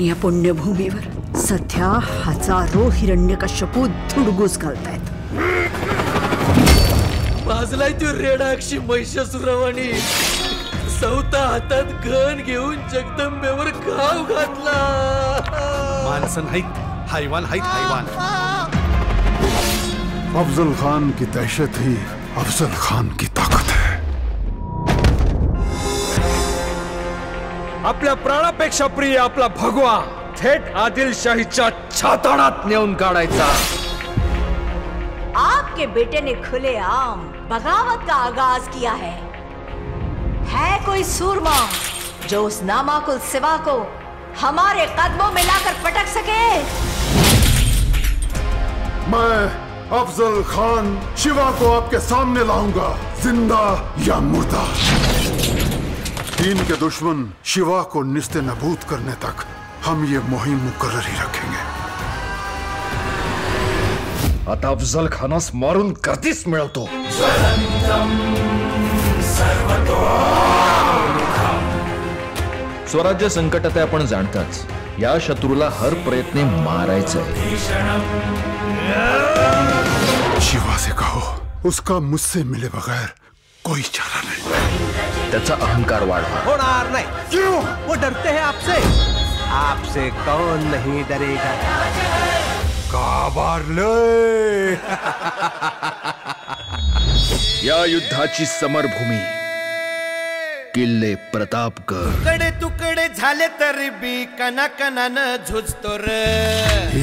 या पुण्यभूमीवर सध्या हजारो हिरण्यकश्यपू धुडगूस घालतायत. भाजलाय तो रेडाक्षी महिषासुरावानी. सौता हातात गण घेऊन जगदंबेवर घाव घातला. माणसं नाहीत हैवान आहेत हैवान अफजल खान की दहशत ही अफजल खान की ताकत है. आपल्या प्राणापेक्षा प्रिय आपला भगवा थेट आदिलशाहीच्या छाताडात नेऊन काढायचा. आपके बेटे ने खुले आम बगावत का आगाज़ किया है। है कोई सूरमा जो उस नामाकुल सिवा को हमारे कदमों में लाकर पटक सके? मैं अफजल खान शिवा को आपके सामने लाऊँगा ज़िंदा या मुर्दा। दीन के दुश्मन शिवा को निस्ते नबूद करने तक हम ये मुहिम मुकर्र ही रखेंगे। आता अफजल खानास मारून कधीच मिळवतो स्वराज्य संकटात आहे आपण जाणताच या शत्रूला हर प्रयत्ने मारायचं आहे। शिवा से कहो उसका मुझसे मिले बगैर कोई चारा नहीं। त्याचा अहंकार वाढवा. होणार नाही. क्यों? वो डरते हैं आपसे. आपसे कौन नहीं डरेगा? या युद्धाची समरभूमी. किल्ले प्रतापगड. तुकडे तुकडे झाले तरी बी कना कनान झुजतो रे.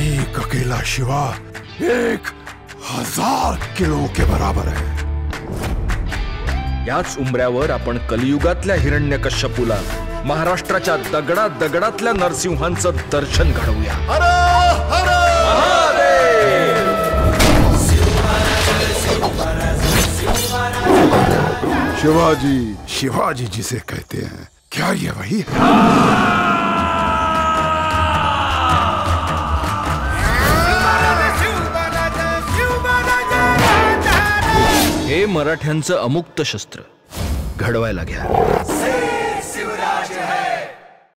एक अकेला शिवा एक हज़ार किलो के बराबर है. याच उंबऱ्यावर आपण कलियुगातल्या हिरण्यकश्यपूला महाराष्ट्राच्या दगडा दगडातल्या नरसिंहांचं दर्शन घडवूया. शिवाजी! शिवाजी जिसे कहते हैं क्या ये वही है! हे मराठ्यांचं अमुक्त शस्त्र घडवायला घ्या.